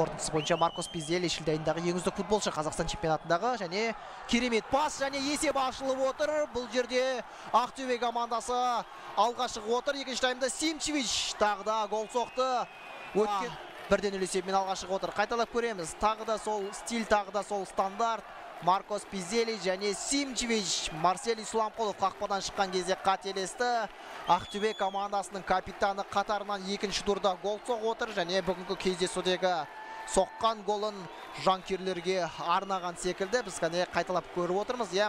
қорытындысы бойынша маркос пизели шілде айындағы ең үздік футболшы қазақстан чемпионатындағы және керемет пас және есеп ашылып отыр. Бұл жерде ақтөбе командасы алға шығып отыр. Екінші таймда симчевич тағы да гол соқты. Өткен бірден нөл есебімен алға шығып отыр. Қайталап көреміз. Тағы да сол стиль тағы да сол стандарт. Маркос пизели және симчевич марсель исламқұлов қақпадан шыққан кезде қателесті. Ақтөбе командасының капитаны қатарынан екінші турда гол соғып отыр және бүгінгі кездесудегі соққан голын жанкүйерлерге арнаған секілді біз кәне қайталап көріп отырмыз. Иә